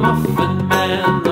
muffin man.